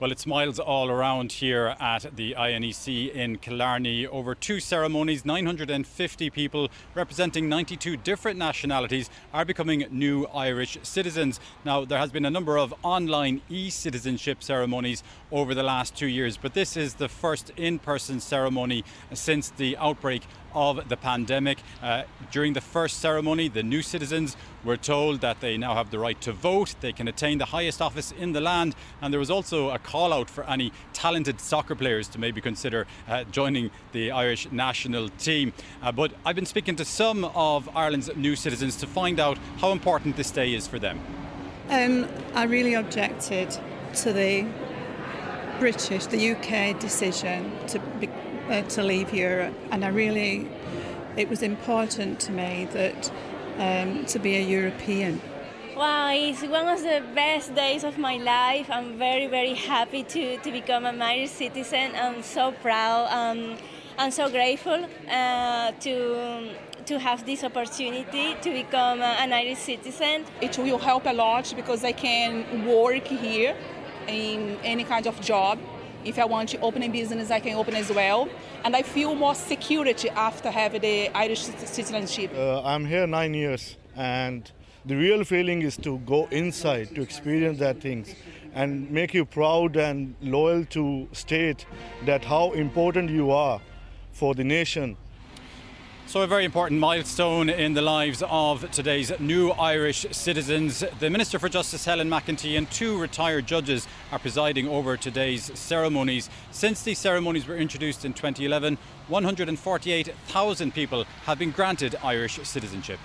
Well, it smiles all around here at the INEC in Killarney. Over two ceremonies, 950 people representing 92 different nationalities are becoming new Irish citizens. Now, there has been a number of online e citizenship ceremonies over the last two years, but this is the first in person ceremony since the outbreak of the pandemic. Uh, during the first ceremony, the new citizens were told that they now have the right to vote, they can attain the highest office in the land, and there was also a call out for any talented soccer players to maybe consider uh, joining the Irish national team. Uh, but I've been speaking to some of Ireland's new citizens to find out how important this day is for them. Um, I really objected to the British, the UK decision to be, uh, to leave Europe, and I really, it was important to me that um, to be a European. Wow, it's one of the best days of my life. I'm very, very happy to, to become an Irish citizen. I'm so proud. Um, I'm so grateful uh, to to have this opportunity to become an Irish citizen. It will help a lot because I can work here in any kind of job. If I want to open a business, I can open as well. And I feel more security after having the Irish citizenship. Uh, I'm here nine years, and the real feeling is to go inside to experience that things and make you proud and loyal to state that how important you are for the nation so, a very important milestone in the lives of today's new Irish citizens. The Minister for Justice, Helen McEntee, and two retired judges are presiding over today's ceremonies. Since these ceremonies were introduced in 2011, 148,000 people have been granted Irish citizenship.